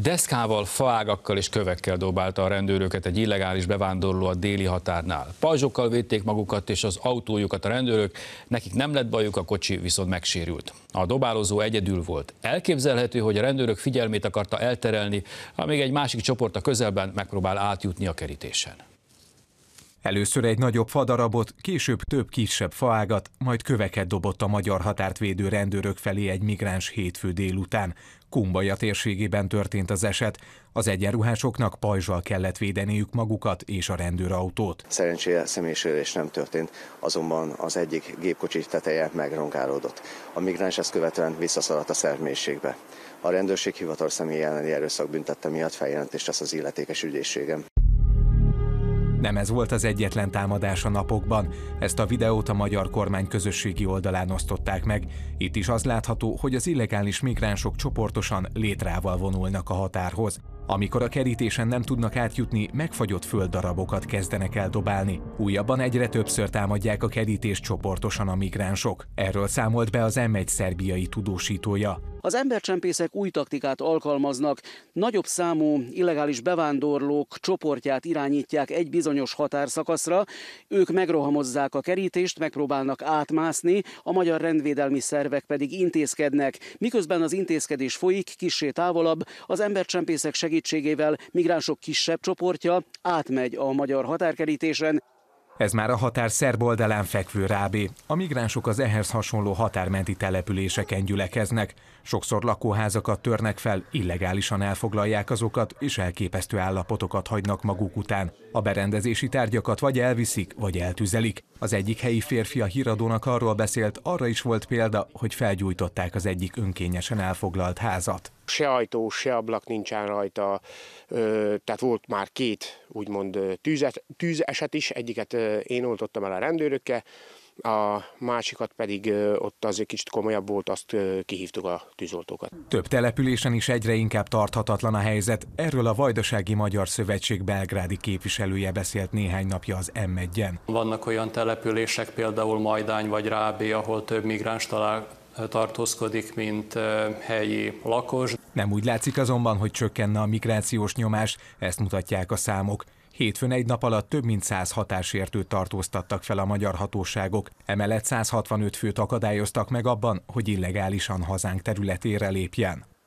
Deszkával, faágakkal és kövekkel dobálta a rendőröket egy illegális bevándorló a déli határnál. Pajzsokkal védték magukat és az autójukat a rendőrök, nekik nem lett bajuk, a kocsi viszont megsérült. A dobálózó egyedül volt. Elképzelhető, hogy a rendőrök figyelmét akarta elterelni, amíg egy másik csoport a közelben megpróbál átjutni a kerítésen. Először egy nagyobb fadarabot, később több kisebb faágat, majd köveket dobott a magyar határt védő rendőrök felé egy migráns hétfő délután. Kumbaja térségében történt az eset. Az egyenruhásoknak pajzsal kellett védeniük magukat és a rendőrautót. Szerencsére személysérülés nem történt, azonban az egyik gépkocsi teteje megrongálódott. A migráns ezt követően visszaszaladt a szermélységbe. A rendőrség hivatal személy elleni erőszak büntette miatt feljelentést tesz az illetékes ügyészségem. Nem ez volt az egyetlen támadás a napokban. Ezt a videót a magyar kormány közösségi oldalán osztották meg. Itt is az látható, hogy az illegális migránsok csoportosan létrával vonulnak a határhoz. Amikor a kerítésen nem tudnak átjutni, megfagyott földdarabokat kezdenek el dobálni. Újabban egyre többször támadják a kerítést csoportosan a migránsok. Erről számolt be az M1 szerbiai tudósítója. Az embercsempészek új taktikát alkalmaznak, nagyobb számú illegális bevándorlók csoportját irányítják egy bizonyos határszakaszra, ők megrohamozzák a kerítést, megpróbálnak átmászni, a magyar rendvédelmi szervek pedig intézkednek. Miközben az intézkedés folyik, kissé távolabb, az embercsempészek segítségével migránsok kisebb csoportja átmegy a magyar határkerítésen, ez már a határ szerb oldalán fekvő rábé. A migránsok az ehhez hasonló határmenti településeken gyülekeznek. Sokszor lakóházakat törnek fel, illegálisan elfoglalják azokat, és elképesztő állapotokat hagynak maguk után. A berendezési tárgyakat vagy elviszik, vagy eltüzelik. Az egyik helyi férfi a híradónak arról beszélt, arra is volt példa, hogy felgyújtották az egyik önkényesen elfoglalt házat. Se ajtó, se ablak nincsen rajta, tehát volt már két úgymond tűzet, tűzeset is, egyiket én oltottam el a rendőrökkel, a másikat pedig ott azért kicsit komolyabb volt, azt kihívtuk a tűzoltókat. Több településen is egyre inkább tarthatatlan a helyzet. Erről a Vajdasági Magyar Szövetség belgrádi képviselője beszélt néhány napja az m Vannak olyan települések, például Majdány vagy Rábé, ahol több migráns talál, tartózkodik, mint helyi lakos. Nem úgy látszik azonban, hogy csökkenne a migrációs nyomás, ezt mutatják a számok. Hétfőn egy nap alatt több mint 100 hatásértőt tartóztattak fel a magyar hatóságok, emellett 165 főt akadályoztak meg abban, hogy illegálisan hazánk területére lépjen.